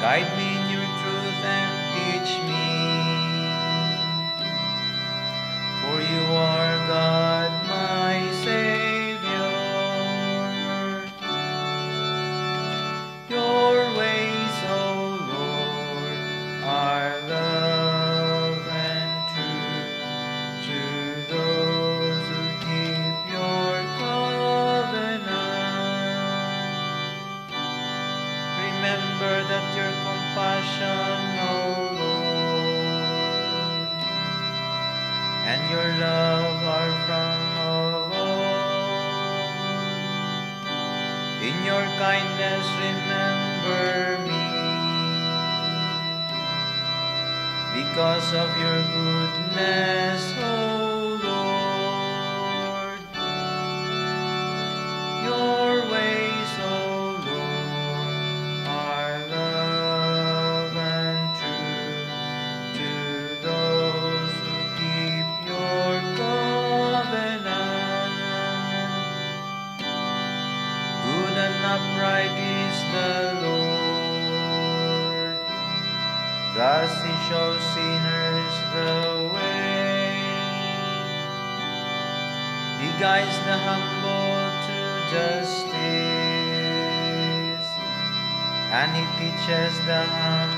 Guide me in your truth and teach me. And your love are from old. In your kindness, remember me. Because of your goodness, O is the Lord. Thus he shows sinners the way. He guides the humble to justice, and he teaches the humble